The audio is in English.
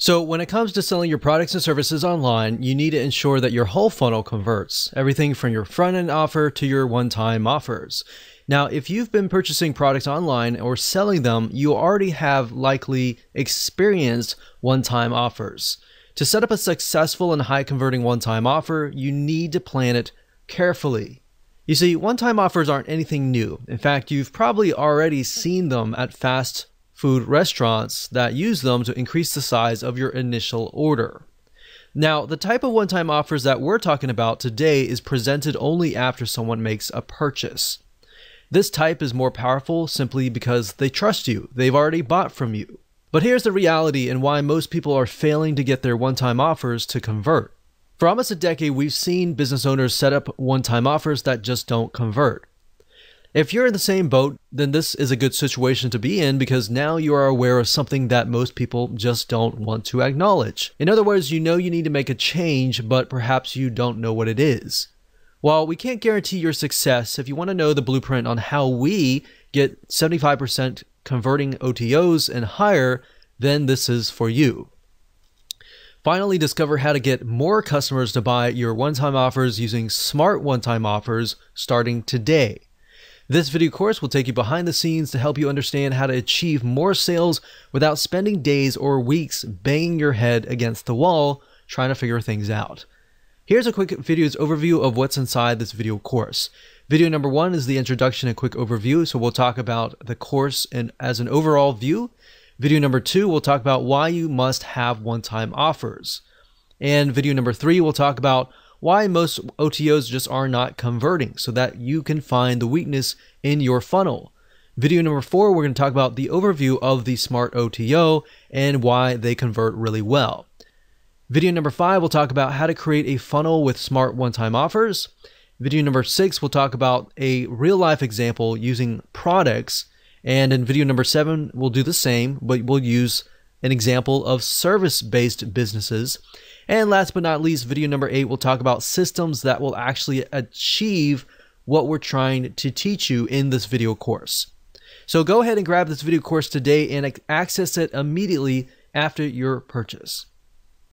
So, when it comes to selling your products and services online, you need to ensure that your whole funnel converts, everything from your front end offer to your one time offers. Now, if you've been purchasing products online or selling them, you already have likely experienced one time offers. To set up a successful and high converting one time offer, you need to plan it carefully. You see, one time offers aren't anything new. In fact, you've probably already seen them at fast food restaurants that use them to increase the size of your initial order. Now, the type of one time offers that we're talking about today is presented only after someone makes a purchase. This type is more powerful simply because they trust you, they've already bought from you. But here's the reality and why most people are failing to get their one time offers to convert. For almost a decade, we've seen business owners set up one time offers that just don't convert. If you're in the same boat, then this is a good situation to be in because now you are aware of something that most people just don't want to acknowledge. In other words, you know you need to make a change, but perhaps you don't know what it is. While we can't guarantee your success, if you want to know the blueprint on how we get 75% converting OTOs and higher, then this is for you. Finally, discover how to get more customers to buy your one time offers using smart one time offers starting today. This video course will take you behind the scenes to help you understand how to achieve more sales without spending days or weeks banging your head against the wall trying to figure things out. Here's a quick video's overview of what's inside this video course. Video number one is the introduction and quick overview, so we'll talk about the course and as an overall view. Video number two, we'll talk about why you must have one-time offers. And video number three, we'll talk about why most OTOs just are not converting so that you can find the weakness in your funnel. Video number four, we're going to talk about the overview of the Smart OTO and why they convert really well. Video number five, we'll talk about how to create a funnel with smart one time offers. Video number six, we'll talk about a real life example using products. And in video number seven, we'll do the same, but we'll use an example of service based businesses. And last but not least, video number eight, we'll talk about systems that will actually achieve what we're trying to teach you in this video course. So go ahead and grab this video course today and access it immediately after your purchase.